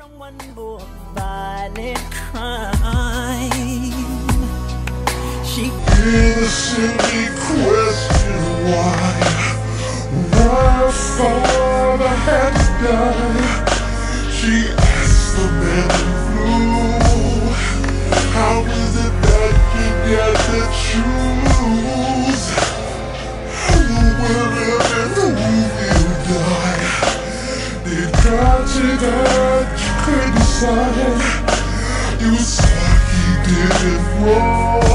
from one violent crime. She innocently questioned why, why father had died. She asked the man who how is it that you get to choose? Who will live and who will die? They God you die? You said you did it wrong.